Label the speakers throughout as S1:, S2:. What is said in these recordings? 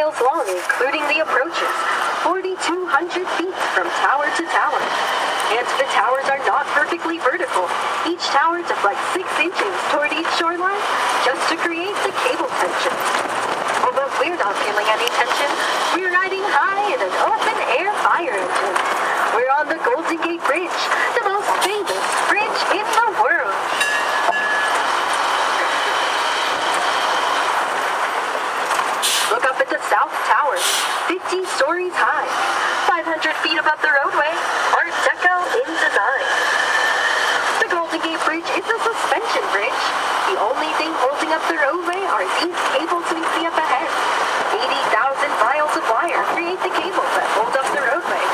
S1: miles long, including the approaches, 4,200 feet from tower to tower. And the towers are not perfectly vertical. Each tower deflects six inches toward each shoreline just to create the cable tension. Although we're not feeling any tension, we're riding high in an open-air fire engine. We're on the Golden Gate Bridge, the most famous bridge in the world. Look up at the South Tower, 50 stories high, 500 feet above the roadway, Art Deco in design. The Golden Gate Bridge is a suspension bridge. The only thing holding up the roadway are these cables we see up ahead. 80,000 miles of wire create the cables that hold up the roadway.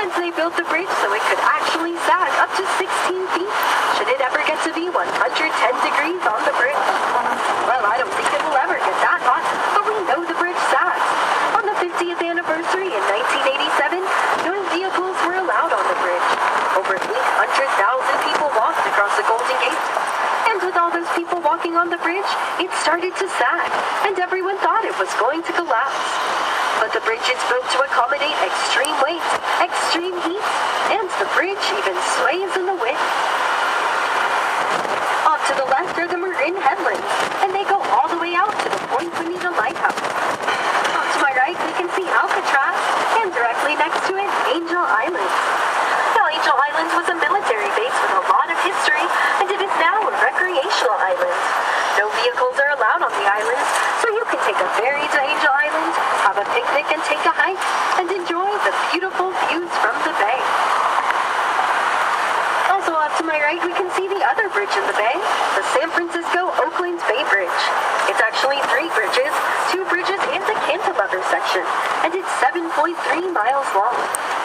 S1: And they built the bridge so it could actually sag up to 16 feet should it ever get to be 110 degrees on the bridge. Well, I don't think it will ever get that hot, but we know the bridge sags. On the 50th anniversary in 1987, no vehicles were allowed on the bridge. Over 800,000 people walked across the Golden Gate. And with all those people walking on the bridge, it started to sag, and everyone thought it was going to collapse. But the bridge is built to accommodate extreme weight, extreme heat, and the bridge even sways in the wind. Off to the left are the Marin Headlands, and they go all the way out to the Point Bonita Lighthouse. Off to my right, we can see Alcatraz, and directly next to it, Angel Island. Now, Angel Island was a military base with a lot of history, and it is now a recreational island. No vehicles are allowed on the island, so you can take a ferry to Angel Island, have a picnic and take a hike, and enjoy the beautiful views from the bay. Also off to my right, we can see the other bridge in the bay, the San Francisco Oakland Bay Bridge. It's actually three bridges, two bridges and a cantilever section, and it's 7.3 miles long.